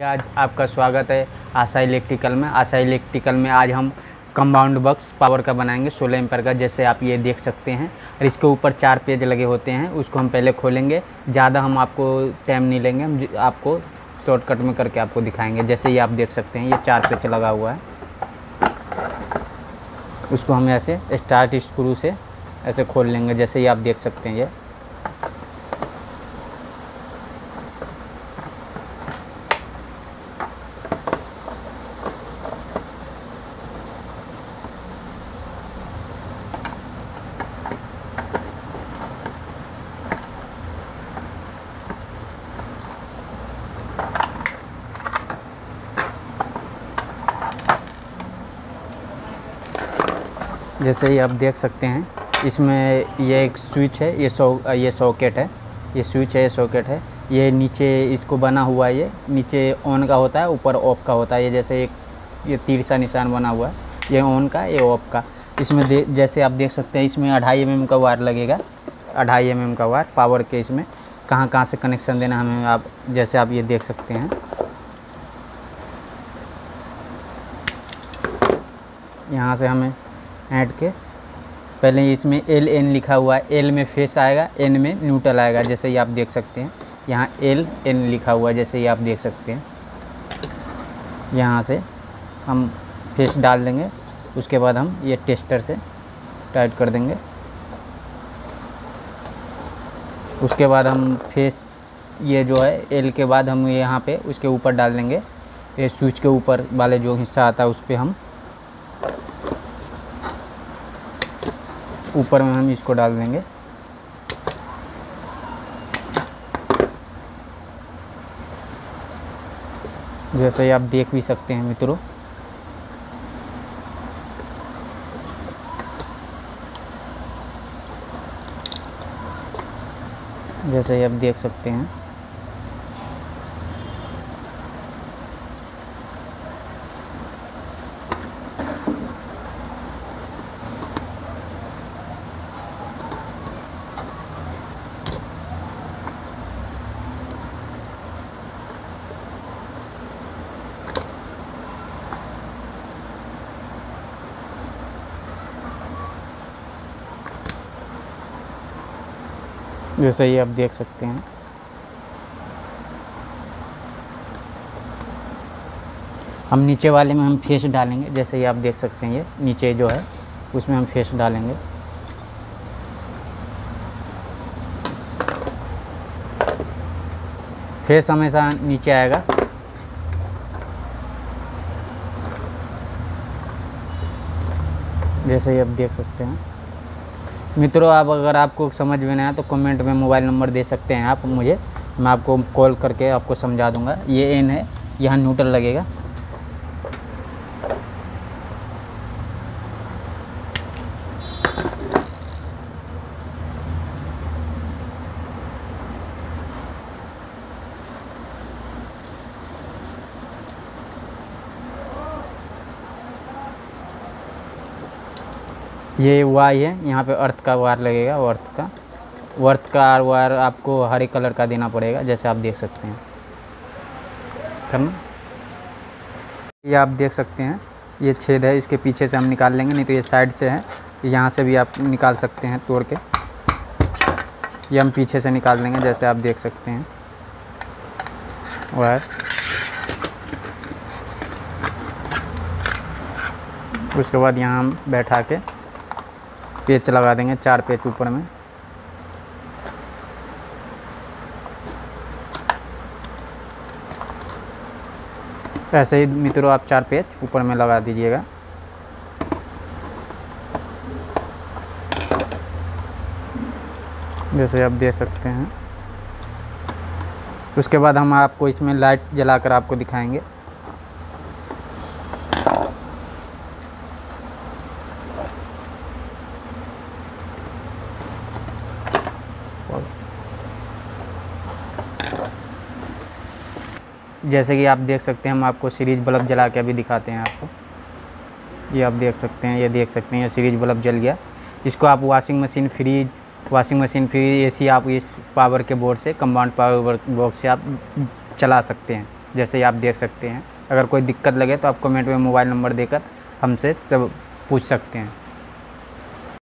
आज आपका स्वागत है आशा इलेक्ट्रिकल में। आशा इलेक्ट्रिकल में आज हम कंपाउंड बॉक्स पावर का बनाएँगे 16 एम्पर का, जैसे आप ये देख सकते हैं। और इसके ऊपर चार पेज लगे होते हैं, उसको हम पहले खोलेंगे। ज़्यादा हम आपको टाइम नहीं लेंगे, हम आपको शॉर्टकट में करके आपको दिखाएँगे। जैसे ये आप देख सकते हैं, ये चार पेज लगा हुआ है। उसको हम ऐसे स्टार्ट स्क्रू से ऐसे खोल लेंगे, जैसे ये आप देख सकते हैं ये। जैसे ये आप देख सकते हैं, इसमें ये एक स्विच है, ये सौ, ये सॉकेट है, ये स्विच है, ये सॉकेट है। ये नीचे इसको बना हुआ है, ये नीचे ऑन का होता है, ऊपर ऑफ़ का होता है। ये जैसे एक, ये तीर सा निशान बना हुआ है, ये ऑन का, ये ऑफ़ का। इसमें जैसे आप देख सकते हैं, इसमें अढ़ाई एम का वायर लगेगा, अढ़ाई एम का वायर, पावर के इसमें। कहाँ कहाँ से कनेक्शन देना हमें आप, जैसे आप ये देख सकते हैं। यहाँ से हमें ऐड के। पहले इसमें एल एन लिखा हुआ है। एल में फेस आएगा एन में न्यूट्रल आएगा, जैसे ये आप देख सकते हैं। यहाँ एल एन लिखा हुआ है, जैसे ये आप देख सकते हैं। यहाँ से हम फेस डाल देंगे। उसके बाद हम ये टेस्टर से टाइट कर देंगे। उसके बाद हम फेस ये जो है एल के बाद हम यहाँ पे उसके ऊपर डाल देंगे। ये स्विच के ऊपर वाले जो हिस्सा आता है, उस पर हम ऊपर में हम इसको डाल देंगे। जैसे आप देख भी सकते हैं मित्रों। जैसे ही आप देख सकते हैं। जैसे ही आप देख सकते हैं। हम नीचे वाले में हम फेस डालेंगे, जैसे ही आप देख सकते हैं, ये नीचे जो है, उसमें हम फेस डालेंगे। फेस हमेशा नीचे आएगा। जैसे ही आप देख सकते हैं। मित्रों, आप अगर आपको समझ में ना आया तो कमेंट में मोबाइल नंबर दे सकते हैं आप मुझे। मैं आपको कॉल करके आपको समझा दूँगा। ये एन है, यहाँ न्यूट्रल लगेगा। ये वाई है यहाँ पे अर्थ का वायर लगेगा वो अर्थ का। वर्थ का वायर आपको हरे कलर का देना पड़ेगा, जैसे आप देख सकते हैं। करना ये आप देख सकते हैं, ये छेद है, इसके पीछे से हम निकाल लेंगे, नहीं तो ये साइड से है। यहाँ से भी आप निकाल सकते हैं, तोड़ के। ये हम पीछे से निकाल देंगे जैसे आप देख सकते हैं। वायर उसके बाद यहाँ हम बैठा के पेच लगा देंगे चार पेच ऊपर में। ऐसे ही मित्रों आप चार पेच ऊपर में लगा दीजिएगा। जैसे आप दे सकते हैं। उसके बाद हम आपको इसमें लाइट जलाकर आपको दिखाएँगे। जैसे कि आप देख सकते हैं, हम आपको सीरीज़ बल्ब जला के अभी दिखाते हैं आपको। ये आप देख सकते हैं, ये देख सकते हैं, ये सीरीज़ बल्ब जल गया। इसको आप washing machine fridge washing machine fridge AC आप इस पावर के बोर्ड से कंपाउंड पावर बॉक्स से आप चला सकते हैं। जैसे आप देख सकते हैं। अगर कोई दिक्कत लगे तो आप कमेंट में मोबाइल नंबर देकर हमसे सब पूछ सकते हैं।